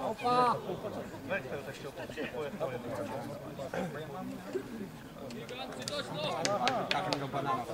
Opa! Każdy go banana.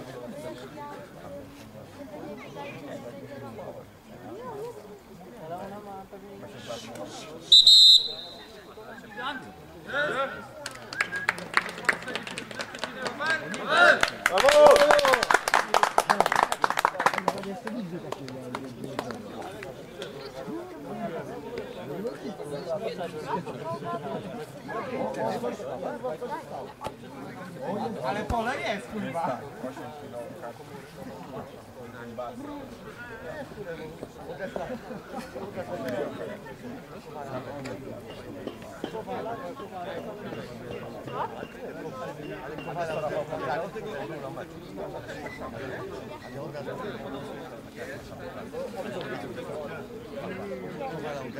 Ale pole jest, kurwa.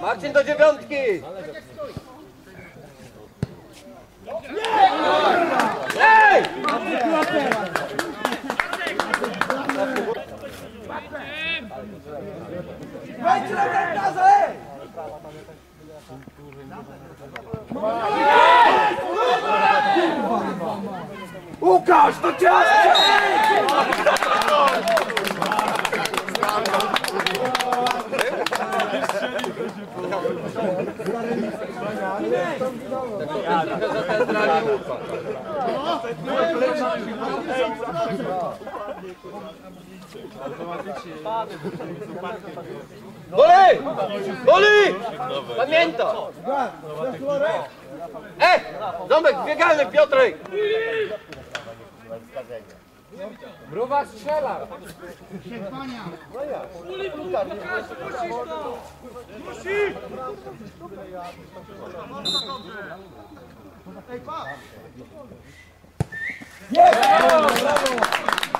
Marcin do dziewiątki! Ej! Wejdź na bramkarza, ej! Łukasz, to ciasto! Boli! Boli! Pamięta! Ej! Ząbek, biegalny, Piotrek! Mruwa strzela!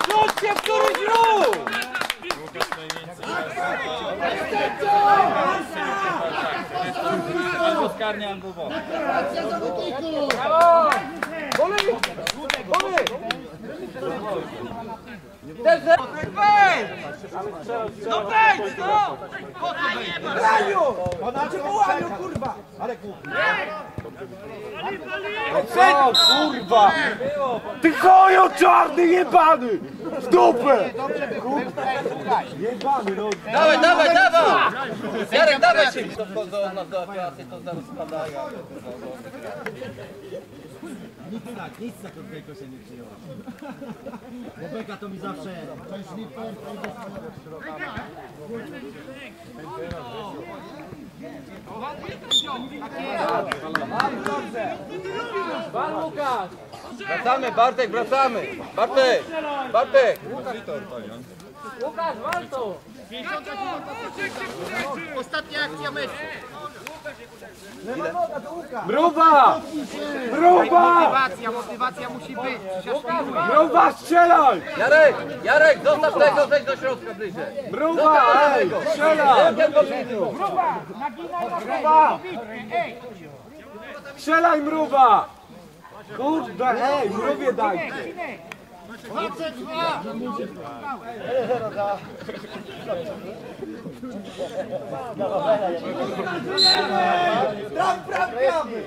Rzuć się w któryś ruch! Albo skarnie, albo wo. Boli! Boli! Też ze... No wejdź, no! Laniu! Ona cię wołaniu, kurwa! Ale kurwa! Co, kurwa! Ty chojo czarny jebany! W dupę! Jebany, no. Dawaj, dawaj, dawaj! Jarek, dawaj się! To wchodzą od nas do klasy, to zaraz spadają. Nic tak, nic tak od tego się nie przyjęło. Bo beka to mi zawsze... Wracamy, Bartek, wracamy! Bartek! Bartek! Mruwa! Mruwa! Motywacja, motywacja musi być. Mruwa, strzelaj! Jarek, Jarek, zostaw tego, zejdź do środka bliżej. Mruwa, ej! Strzelaj! Jarkiem do. Mruwa! Strzelaj, mruwa! Kurde, ej, mruwie dajcie! Bram, bram, bramy!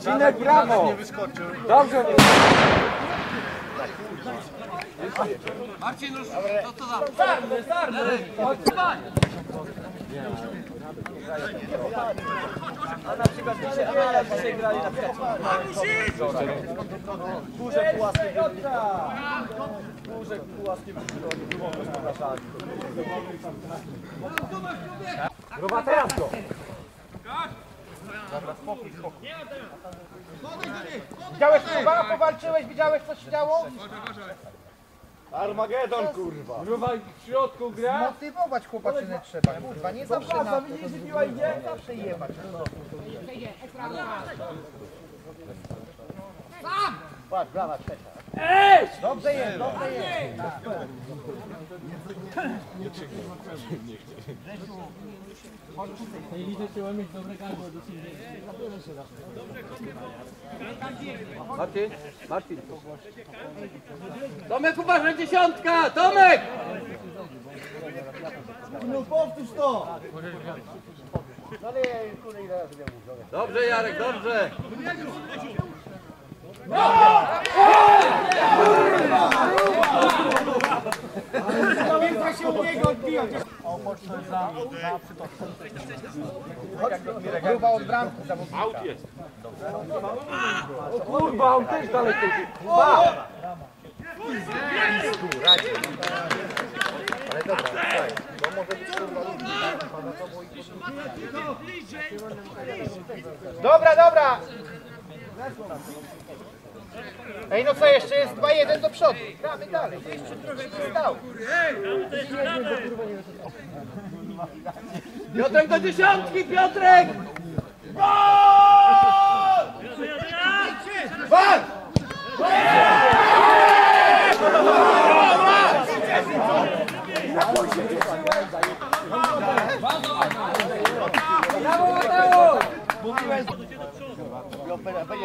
Cinek, brawo! Dobrze, A na przykład dzisiaj, a dzisiaj grali na przykład. Górze Pułaskie Górze Pułaskie przepraszali. Gruba teraz go. Widziałeś kurwa? Powalczyłeś? Widziałeś co się działo? Armagedon kurwa. Motywować chłopacynę trzeba, kurwa, nie zawsze na... Nie zawsze jebać. Patrz, brawa trzecia. Dobrze jest, dobrze jest. Marcin. Tomek uważaj, dziesiątka! Tomek! No powtórz to! Dobrze Jarek, dobrze! Pamiętaj się u niego odbijać. Gruba od bramki zawodnika. Aut jest. Kurwa, on też dalej tu. Ale dobra, słuchaj, bo może być kurwa ludzi. Dobra, dobra. Ej, no co jeszcze jest 2-1 do przodu. Gramy dalej. Jeszcze trochę się stało. Piotrek do dziesiątki, Piotrek!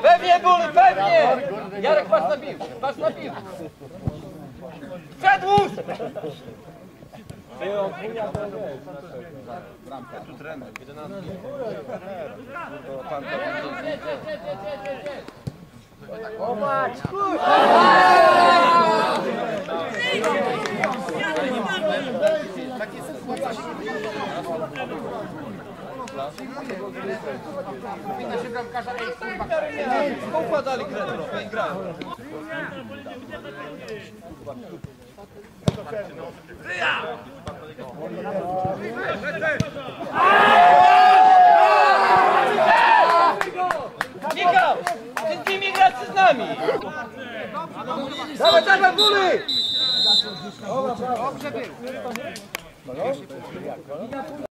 Pewnie ból, pewnie! Jarek, patrz na piłkę, patrz na piłkę. Przedłuż! Powinno się bramkarza ej, kurwa. Układali grę, i grają. Michał! Ty z nimi grać czy z nami? Dawaj, dawaj, góry! Dobrze był.